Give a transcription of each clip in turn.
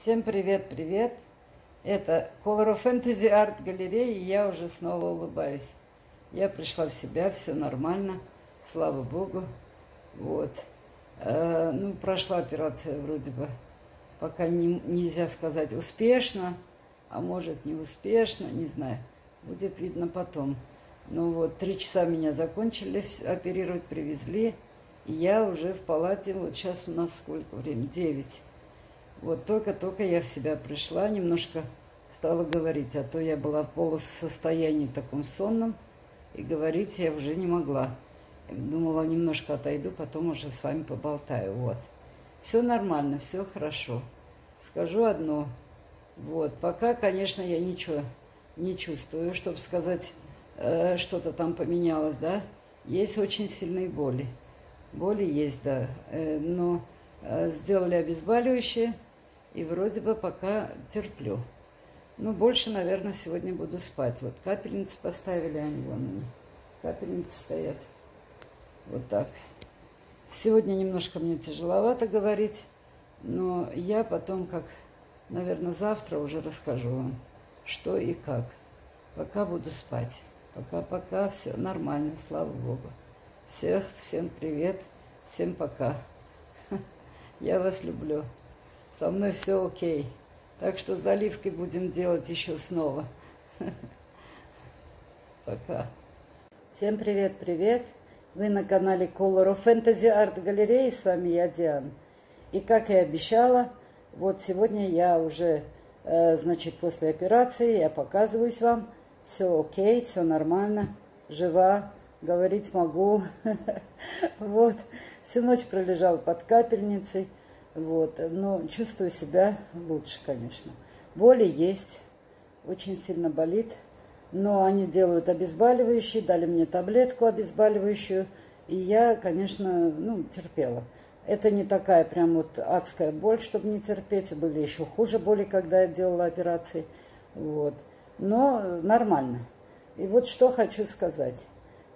Всем привет, привет! Это Color of Fantasy Art галерея, и я уже снова улыбаюсь. Я пришла в себя, все нормально, слава богу. Вот. Э, ну, прошла операция вроде бы, пока не, нельзя сказать успешно, а может не успешно, не знаю. Будет видно потом. Ну вот, три часа меня закончили оперировать, привезли. И я уже в палате, вот сейчас у нас сколько времени? Девять. Вот только-только я в себя пришла, немножко стала говорить, а то я была в полусостоянии таком сонном, и говорить я уже не могла. Думала, немножко отойду, потом уже с вами поболтаю. Вот. Все нормально, все хорошо. Скажу одно. Вот. Пока, конечно, я ничего не чувствую, чтобы сказать, э, что-то там поменялось, да. Есть очень сильные боли. Боли есть, да. Э, но э, сделали обезболивающее – и вроде бы пока терплю. Ну, больше, наверное, сегодня буду спать. Вот капельницы поставили, они вон они. Капельницы стоят. Вот так. Сегодня немножко мне тяжеловато говорить, но я потом, как, наверное, завтра уже расскажу вам, что и как. Пока буду спать. Пока-пока, все нормально, слава Богу. Всех, всем привет, всем пока. Я вас люблю. Со мной все окей. Так что заливки будем делать еще снова. Пока. Всем привет-привет. Вы на канале Color of Fantasy Art Галереи. С вами я, Диана. И как и обещала, вот сегодня я уже, э, значит, после операции, я показываюсь вам. Все окей, все нормально, жива, говорить могу. Вот, всю ночь пролежала под капельницей. Вот, но чувствую себя лучше, конечно. Боли есть, очень сильно болит, но они делают обезболивающие, дали мне таблетку обезболивающую, и я, конечно, ну, терпела. Это не такая прям вот адская боль, чтобы не терпеть. Были еще хуже боли, когда я делала операции. Вот. Но нормально. И вот что хочу сказать.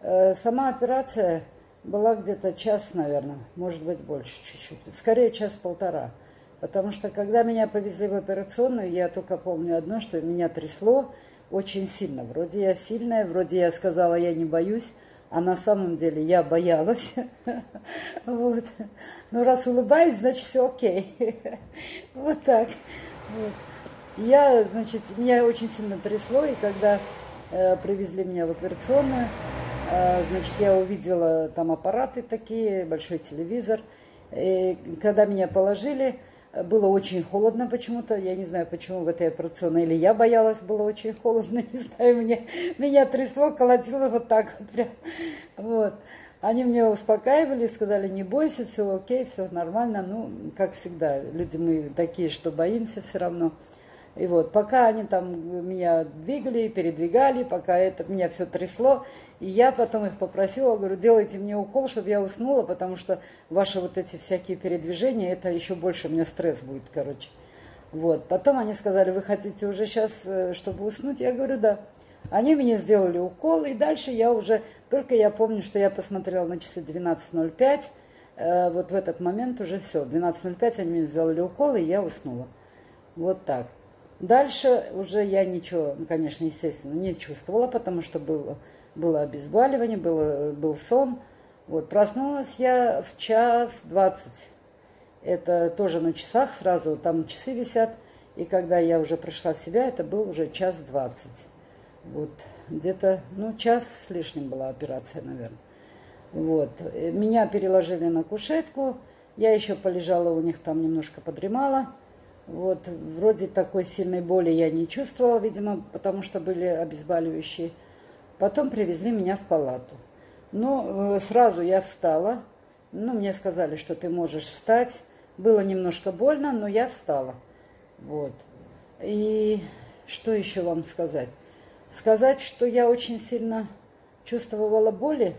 Э, сама операция была где-то час, наверное, может быть больше чуть-чуть. Скорее час-полтора. Потому что когда меня повезли в операционную, я только помню одно, что меня трясло очень сильно. Вроде я сильная, вроде я сказала, я не боюсь, а на самом деле я боялась. Вот. Ну, раз улыбаюсь, значит, все окей. Вот так. Я, значит, меня очень сильно трясло, и когда э, привезли меня в операционную, значит, я увидела там аппараты такие, большой телевизор. И когда меня положили, было очень холодно почему-то. Я не знаю, почему в этой операционной. Или я боялась, было очень холодно. Не знаю, мне, меня трясло, колотило вот так вот прям. Вот. Они меня успокаивали, сказали, не бойся, все окей, все нормально. Ну, как всегда, люди мы такие, что боимся все равно. И вот, пока они там меня двигали, передвигали, пока это меня все трясло, и я потом их попросила, говорю, делайте мне укол, чтобы я уснула, потому что ваши вот эти всякие передвижения, это еще больше у меня стресс будет, короче. Вот. Потом они сказали, вы хотите уже сейчас, э, чтобы уснуть? Я говорю, да. Они мне сделали укол, и дальше я уже, только я помню, что я посмотрела на часы 12.05, э, вот в этот момент уже все, 12.05 они мне сделали укол, и я уснула. Вот так. Дальше уже я ничего, конечно, естественно, не чувствовала, потому что было, было обезболивание, было, был сон. Вот, проснулась я в час двадцать. Это тоже на часах сразу, там часы висят. И когда я уже пришла в себя, это был уже час двадцать. Вот, где-то, ну, час с лишним была операция, наверное. Вот, меня переложили на кушетку, я еще полежала у них там, немножко подремала. Вот, вроде такой сильной боли я не чувствовала, видимо, потому что были обезболивающие. Потом привезли меня в палату. Ну, э, сразу я встала. Ну, мне сказали, что ты можешь встать. Было немножко больно, но я встала. Вот. И что еще вам сказать? Сказать, что я очень сильно чувствовала боли,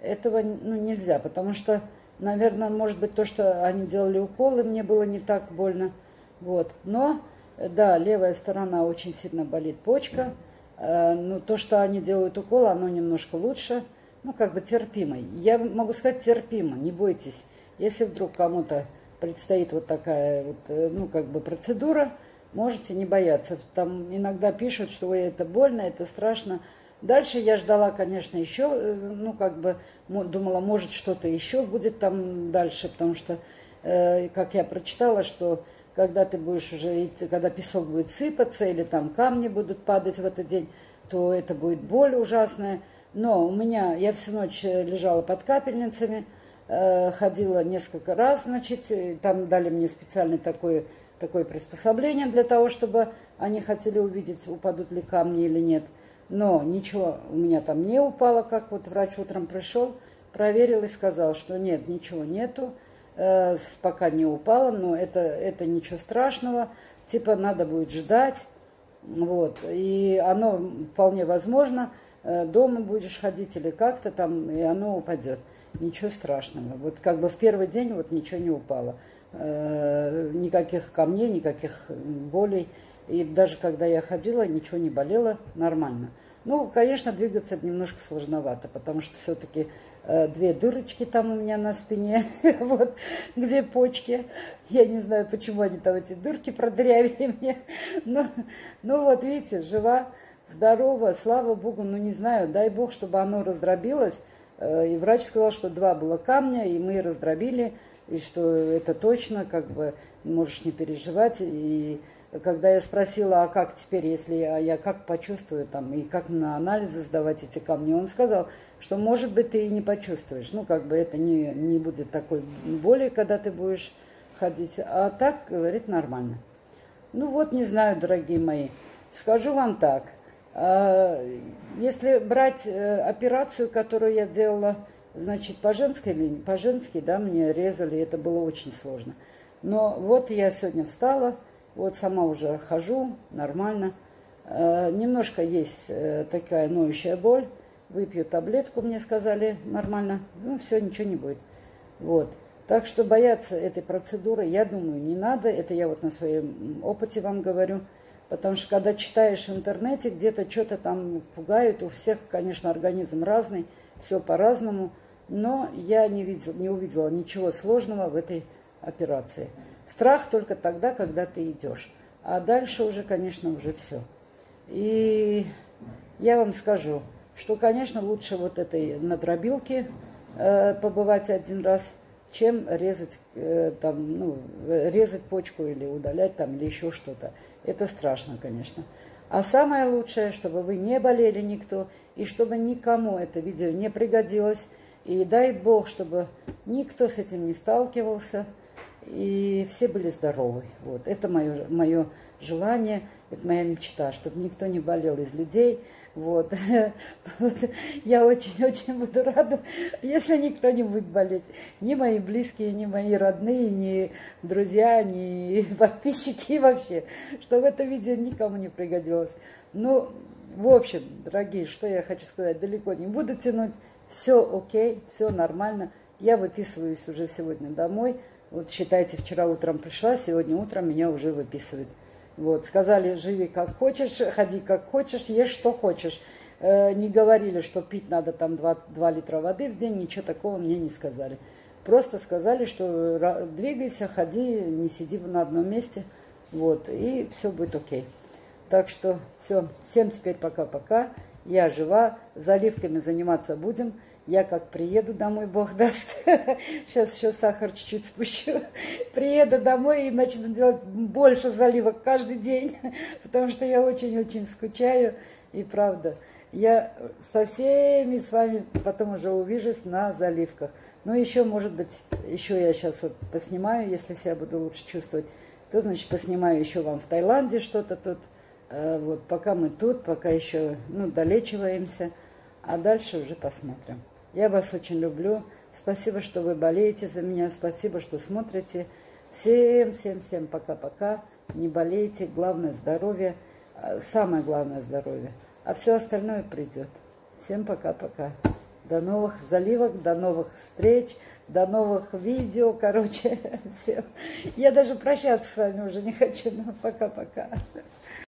этого ну, нельзя, потому что, наверное, может быть, то, что они делали уколы, мне было не так больно. Вот. Но, да, левая сторона очень сильно болит почка. Э, ну, то, что они делают укол, оно немножко лучше. Ну, как бы терпимо. Я могу сказать терпимо, не бойтесь. Если вдруг кому-то предстоит вот такая вот, э, ну, как бы процедура, можете не бояться. Там иногда пишут, что Ой, это больно, это страшно. Дальше я ждала, конечно, еще, э, ну, как бы, думала, может, что-то еще будет там дальше, потому что, э, как я прочитала, что когда ты будешь уже когда песок будет сыпаться или там камни будут падать в этот день, то это будет боль ужасная. Но у меня, я всю ночь лежала под капельницами, э, ходила несколько раз, значит, там дали мне специальный такой, такое приспособление для того, чтобы они хотели увидеть, упадут ли камни или нет. Но ничего у меня там не упало, как вот врач утром пришел, проверил и сказал, что нет, ничего нету, э, пока не упало, но это, это ничего страшного, типа надо будет ждать, вот, и оно вполне возможно, э, дома будешь ходить или как-то там, и оно упадет. Ничего страшного. Вот как бы в первый день вот ничего не упало. Э, никаких камней, никаких болей. И даже когда я ходила, ничего не болело, нормально. Ну, конечно, двигаться немножко сложновато, потому что все-таки э, две дырочки там у меня на спине, вот, где почки. Я не знаю, почему они там эти дырки продырявили мне. Но, ну вот, видите, жива, здорова, слава Богу, ну не знаю, дай Бог, чтобы оно раздробилось. Э, и врач сказал, что два было камня, и мы раздробили, и что это точно, как бы можешь не переживать. И когда я спросила, а как теперь, если я, я как почувствую там, и как на анализы сдавать эти камни, он сказал, что может быть ты и не почувствуешь. Ну, как бы это не, не будет такой боли, когда ты будешь ходить. А так, говорит, нормально. Ну вот, не знаю, дорогие мои. Скажу вам так. А, если брать э, операцию, которую я делала, значит, по женской линии, по-женски, да, мне резали, это было очень сложно. Но вот я сегодня встала, вот сама уже хожу, нормально. Э, немножко есть э, такая ноющая боль. Выпью таблетку, мне сказали, нормально. Ну, все, ничего не будет. Вот. Так что бояться этой процедуры, я думаю, не надо. Это я вот на своем опыте вам говорю. Потому что когда читаешь в интернете, где-то что-то там пугают. У всех, конечно, организм разный, все по-разному. Но я не, видел, не увидела ничего сложного в этой операции. Страх только тогда, когда ты идешь. А дальше уже, конечно, уже все. И я вам скажу, что, конечно, лучше вот этой надробилки э, побывать один раз, чем резать, э, там, ну, резать почку или удалять там, или еще что-то. Это страшно, конечно. А самое лучшее, чтобы вы не болели никто, и чтобы никому это видео не пригодилось. И дай Бог, чтобы никто с этим не сталкивался – и все были здоровы. Вот. Это мое, мое желание, это моя мечта, чтобы никто не болел из людей. Вот. Я очень-очень буду рада, если никто не будет болеть. Ни мои близкие, ни мои родные, ни друзья, ни подписчики вообще. Чтобы это видео никому не пригодилось. Ну, в общем, дорогие, что я хочу сказать, далеко не буду тянуть. Все окей, все нормально. Я выписываюсь уже сегодня домой. Вот считайте, вчера утром пришла, сегодня утром меня уже выписывают. Вот, сказали, живи как хочешь, ходи как хочешь, ешь что хочешь. Э, не говорили, что пить надо там 2, 2 литра воды в день, ничего такого мне не сказали. Просто сказали, что двигайся, ходи, не сиди на одном месте, вот, и все будет окей. Так что все, всем теперь пока-пока. Я жива, заливками заниматься будем. Я как приеду домой, Бог даст, сейчас еще сахар чуть-чуть спущу, приеду домой и начну делать больше заливок каждый день, потому что я очень-очень скучаю, и правда, я со всеми с вами потом уже увижусь на заливках. Ну, еще, может быть, еще я сейчас вот поснимаю, если себя буду лучше чувствовать, то, значит, поснимаю еще вам в Таиланде что-то тут, вот, пока мы тут, пока еще, ну, долечиваемся, а дальше уже посмотрим. Я вас очень люблю. Спасибо, что вы болеете за меня. Спасибо, что смотрите. Всем, всем, всем пока-пока. Не болейте. Главное здоровье. А, самое главное здоровье. А все остальное придет. Всем пока-пока. До новых заливок, до новых встреч, до новых видео. Короче, всем. Я даже прощаться с вами уже не хочу. Но пока-пока.